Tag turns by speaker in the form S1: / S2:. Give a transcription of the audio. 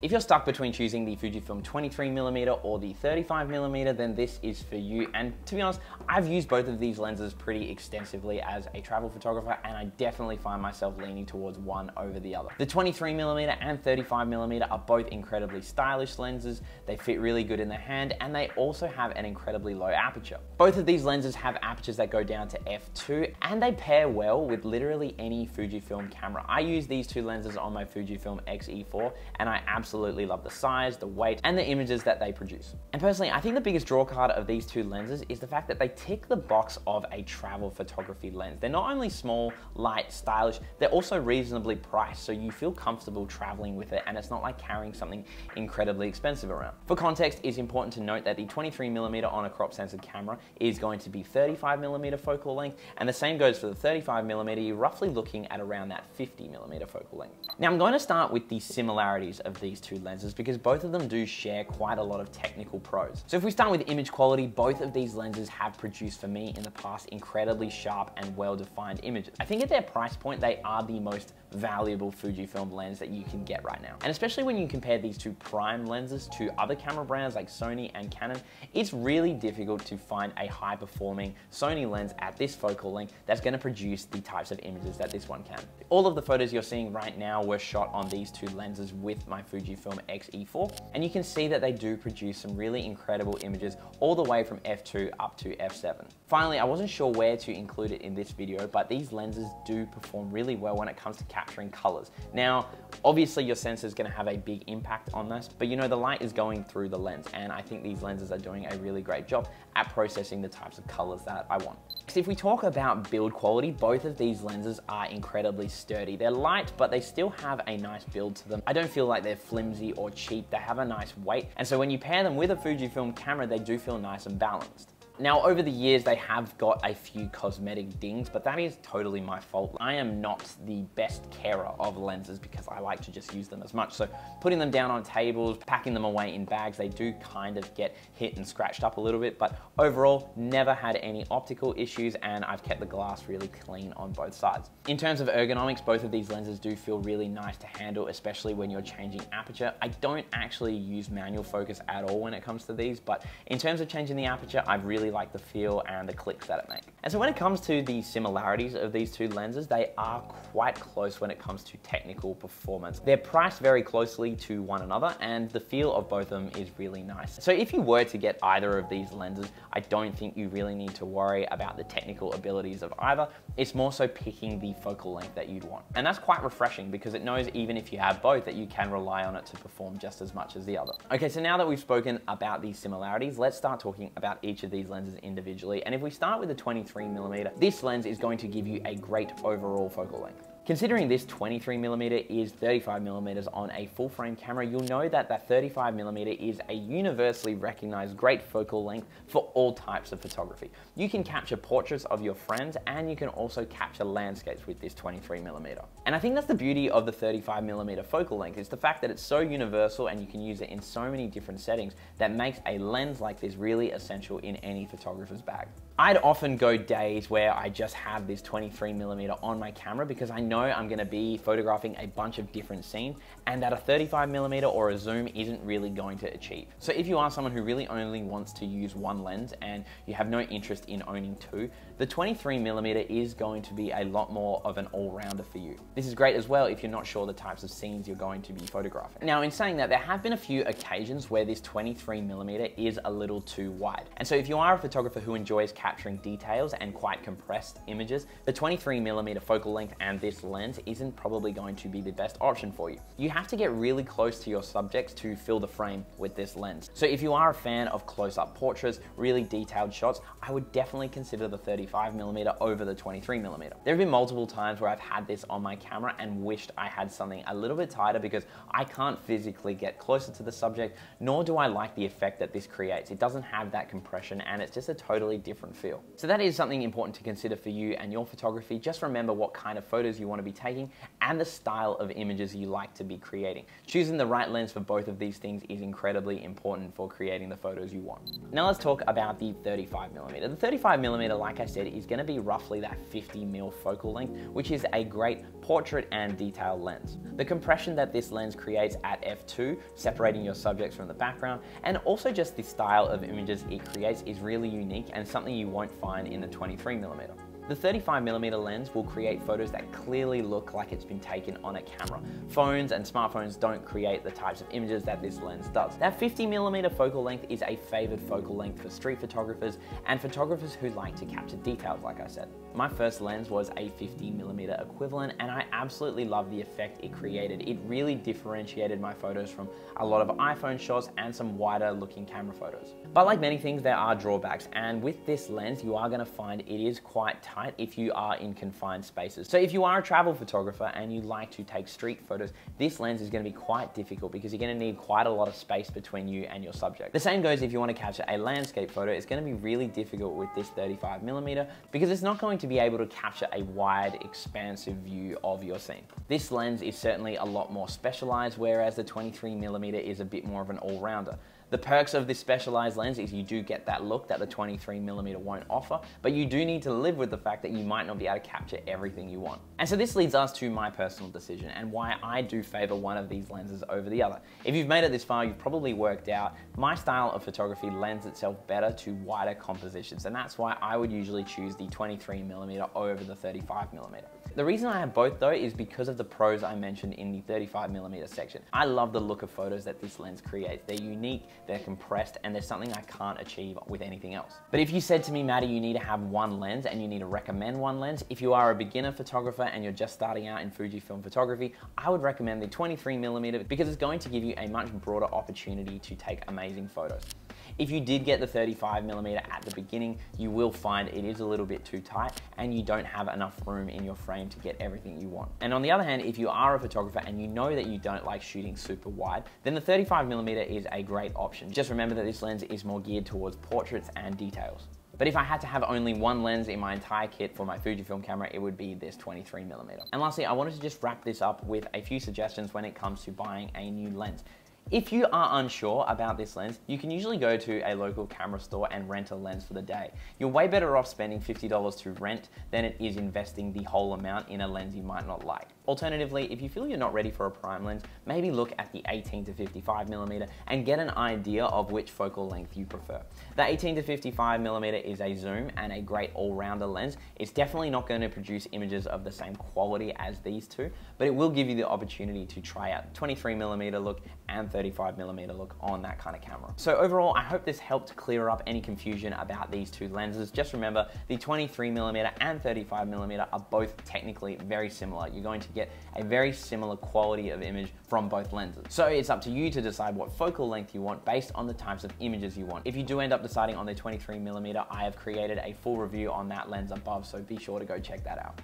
S1: If you're stuck between choosing the Fujifilm 23mm or the 35mm, then this is for you. And to be honest, I've used both of these lenses pretty extensively as a travel photographer, and I definitely find myself leaning towards one over the other. The 23mm and 35mm are both incredibly stylish lenses. They fit really good in the hand, and they also have an incredibly low aperture. Both of these lenses have apertures that go down to f2, and they pair well with literally any Fujifilm camera. I use these two lenses on my Fujifilm X-E4, and I absolutely absolutely love the size, the weight, and the images that they produce. And personally, I think the biggest draw card of these two lenses is the fact that they tick the box of a travel photography lens. They're not only small, light, stylish, they're also reasonably priced, so you feel comfortable traveling with it, and it's not like carrying something incredibly expensive around. For context, it's important to note that the 23mm on a crop sensor camera is going to be 35mm focal length, and the same goes for the 35mm, you're roughly looking at around that 50mm focal length. Now I'm going to start with the similarities of these these two lenses because both of them do share quite a lot of technical pros. So if we start with image quality, both of these lenses have produced for me in the past incredibly sharp and well-defined images. I think at their price point, they are the most valuable Fujifilm lens that you can get right now. And especially when you compare these two prime lenses to other camera brands like Sony and Canon, it's really difficult to find a high performing Sony lens at this focal length that's gonna produce the types of images that this one can. All of the photos you're seeing right now were shot on these two lenses with my Fujifilm X-E4, and you can see that they do produce some really incredible images all the way from f2 up to f7. Finally, I wasn't sure where to include it in this video, but these lenses do perform really well when it comes to colors. Now, obviously your sensor is gonna have a big impact on this, but you know, the light is going through the lens, and I think these lenses are doing a really great job at processing the types of colors that I want. If we talk about build quality, both of these lenses are incredibly sturdy. They're light, but they still have a nice build to them. I don't feel like they're flimsy or cheap. They have a nice weight. And so when you pair them with a Fujifilm camera, they do feel nice and balanced. Now, over the years, they have got a few cosmetic dings, but that is totally my fault. I am not the best carer of lenses because I like to just use them as much. So putting them down on tables, packing them away in bags, they do kind of get hit and scratched up a little bit, but overall, never had any optical issues and I've kept the glass really clean on both sides. In terms of ergonomics, both of these lenses do feel really nice to handle, especially when you're changing aperture. I don't actually use manual focus at all when it comes to these, but in terms of changing the aperture, I've really really like the feel and the clicks that it makes. And so when it comes to the similarities of these two lenses, they are quite close when it comes to technical performance. They're priced very closely to one another and the feel of both of them is really nice. So if you were to get either of these lenses, I don't think you really need to worry about the technical abilities of either. It's more so picking the focal length that you'd want. And that's quite refreshing because it knows even if you have both that you can rely on it to perform just as much as the other. Okay, so now that we've spoken about these similarities, let's start talking about each of these lenses lenses individually. And if we start with the 23 millimeter, this lens is going to give you a great overall focal length. Considering this 23mm is 35mm on a full frame camera, you'll know that that 35mm is a universally recognized great focal length for all types of photography. You can capture portraits of your friends and you can also capture landscapes with this 23mm. And I think that's the beauty of the 35mm focal length is the fact that it's so universal and you can use it in so many different settings that makes a lens like this really essential in any photographer's bag. I'd often go days where I just have this 23 millimeter on my camera because I know I'm gonna be photographing a bunch of different scenes and that a 35 millimeter or a zoom isn't really going to achieve. So if you are someone who really only wants to use one lens and you have no interest in owning two, the 23 millimeter is going to be a lot more of an all-rounder for you. This is great as well if you're not sure the types of scenes you're going to be photographing. Now in saying that, there have been a few occasions where this 23 millimeter is a little too wide. And so if you are a photographer who enjoys capturing details and quite compressed images, the 23 millimeter focal length and this lens isn't probably going to be the best option for you. You have to get really close to your subjects to fill the frame with this lens. So if you are a fan of close-up portraits, really detailed shots, I would definitely consider the 35 millimeter over the 23 millimeter. There have been multiple times where I've had this on my camera and wished I had something a little bit tighter because I can't physically get closer to the subject, nor do I like the effect that this creates. It doesn't have that compression and it's just a totally different feel. So that is something important to consider for you and your photography. Just remember what kind of photos you want to be taking and the style of images you like to be creating. Choosing the right lens for both of these things is incredibly important for creating the photos you want. Now let's talk about the 35mm. The 35mm, like I said, said, is gonna be roughly that 50 mil focal length, which is a great portrait and detail lens. The compression that this lens creates at f2, separating your subjects from the background, and also just the style of images it creates is really unique and something you won't find in the 23 millimeter. The 35mm lens will create photos that clearly look like it's been taken on a camera. Phones and smartphones don't create the types of images that this lens does. That 50mm focal length is a favored focal length for street photographers and photographers who like to capture details, like I said. My first lens was a 50mm equivalent and I absolutely love the effect it created. It really differentiated my photos from a lot of iPhone shots and some wider looking camera photos. But like many things, there are drawbacks and with this lens, you are gonna find it is quite tight tight if you are in confined spaces. So if you are a travel photographer and you like to take street photos, this lens is gonna be quite difficult because you're gonna need quite a lot of space between you and your subject. The same goes if you wanna capture a landscape photo, it's gonna be really difficult with this 35 millimeter because it's not going to be able to capture a wide, expansive view of your scene. This lens is certainly a lot more specialized, whereas the 23 millimeter is a bit more of an all-rounder. The perks of this specialized lens is you do get that look that the 23mm won't offer, but you do need to live with the fact that you might not be able to capture everything you want. And so this leads us to my personal decision and why I do favor one of these lenses over the other. If you've made it this far, you've probably worked out my style of photography lends itself better to wider compositions, and that's why I would usually choose the 23mm over the 35mm. The reason I have both though is because of the pros I mentioned in the 35mm section. I love the look of photos that this lens creates. They're unique, they're compressed, and there's something I can't achieve with anything else. But if you said to me, Matty, you need to have one lens and you need to recommend one lens, if you are a beginner photographer and you're just starting out in Fujifilm photography, I would recommend the 23mm because it's going to give you a much broader opportunity to take amazing photos. If you did get the 35 millimeter at the beginning, you will find it is a little bit too tight and you don't have enough room in your frame to get everything you want. And on the other hand, if you are a photographer and you know that you don't like shooting super wide, then the 35 millimeter is a great option. Just remember that this lens is more geared towards portraits and details. But if I had to have only one lens in my entire kit for my Fujifilm camera, it would be this 23mm. And lastly, I wanted to just wrap this up with a few suggestions when it comes to buying a new lens. If you are unsure about this lens, you can usually go to a local camera store and rent a lens for the day. You're way better off spending $50 to rent than it is investing the whole amount in a lens you might not like. Alternatively, if you feel you're not ready for a prime lens, maybe look at the 18 to 55 millimeter and get an idea of which focal length you prefer. The 18 to 55 millimeter is a zoom and a great all-rounder lens. It's definitely not going to produce images of the same quality as these two, but it will give you the opportunity to try out 23 millimeter look and 35 millimeter look on that kind of camera. So overall, I hope this helped clear up any confusion about these two lenses. Just remember, the 23 millimeter and 35 millimeter are both technically very similar. You're going to get a very similar quality of image from both lenses. So it's up to you to decide what focal length you want based on the types of images you want. If you do end up deciding on the 23 millimeter, I have created a full review on that lens above, so be sure to go check that out.